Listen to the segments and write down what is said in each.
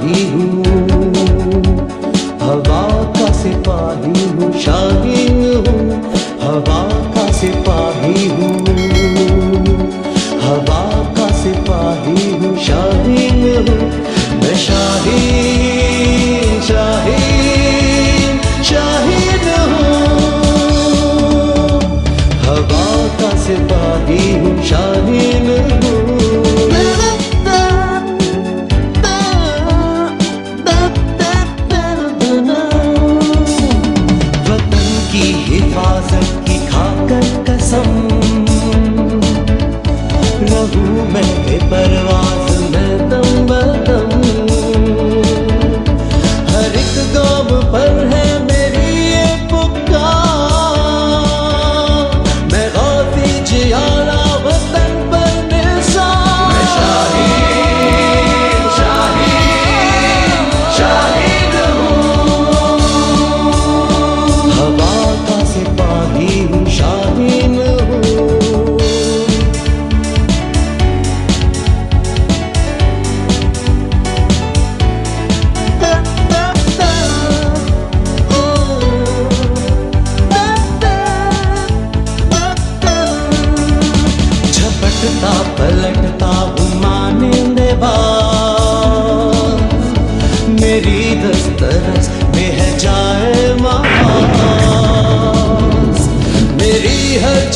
शाही हूँ। हवा का सिपाही हूँ शाही हूँ। हवा का सिपाही हूँ। हवा का सिपाही हूँ शाही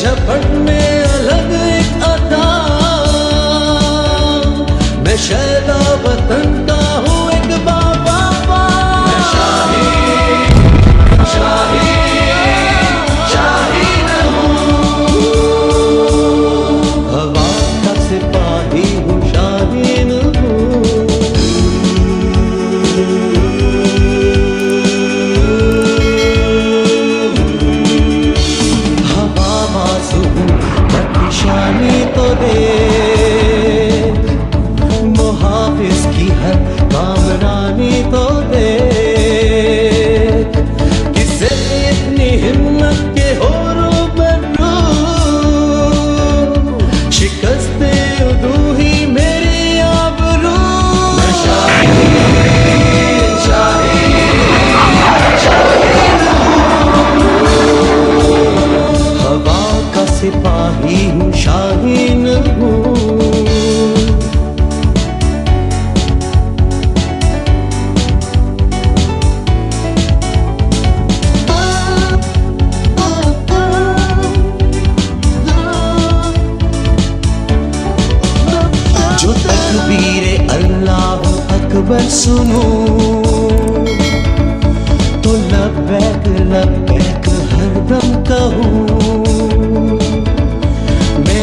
झपट में अलग एक अदा। मैं शैदा सिपाही हूँ। शाहीन हूँ अकबर सुनो तो लब लब हरदम कहूँ।